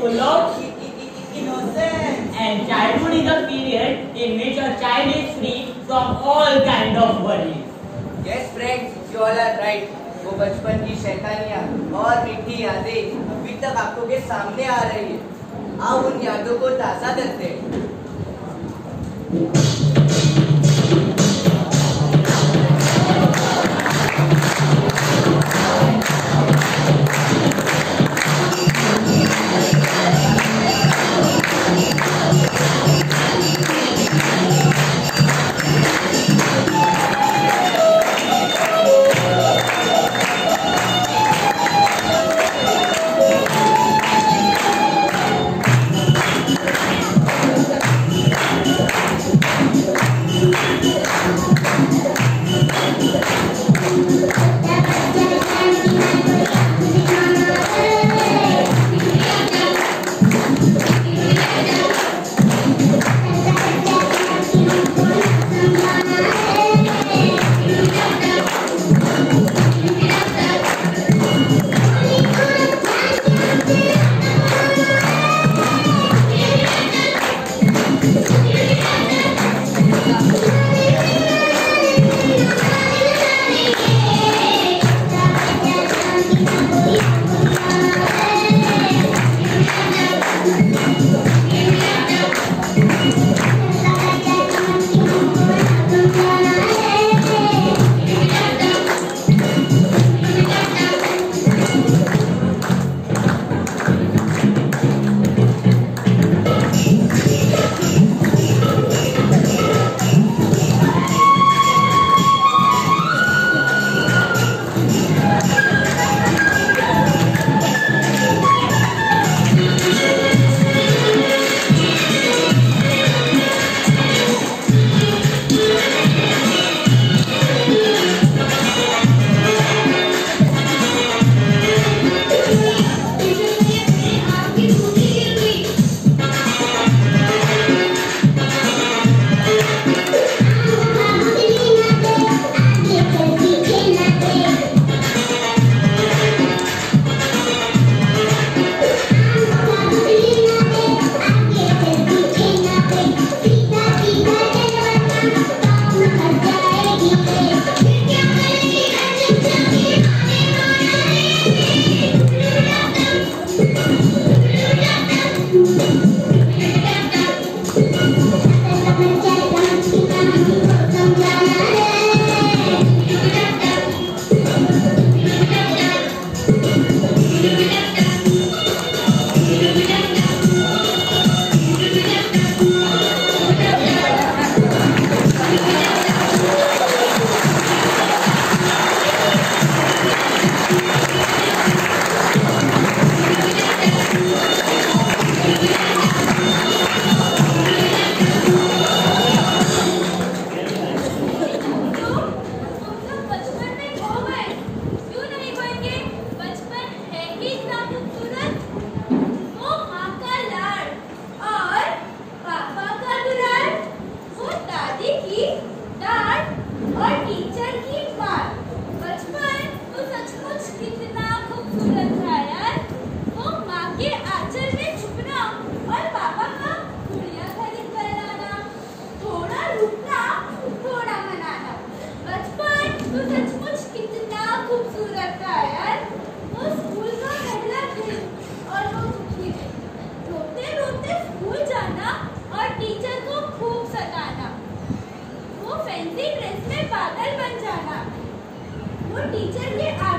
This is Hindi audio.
full of innocence. and childhood is a period in which a child is free from all kind of worries. Yes, friends, you all are right. वो बचपन की शैतानियाँ और मीठी यादें अभी तक आँखों के सामने आ रही है आओ उन यादों को ताज़ा करते हैं सबको बन जाना। वो आ के से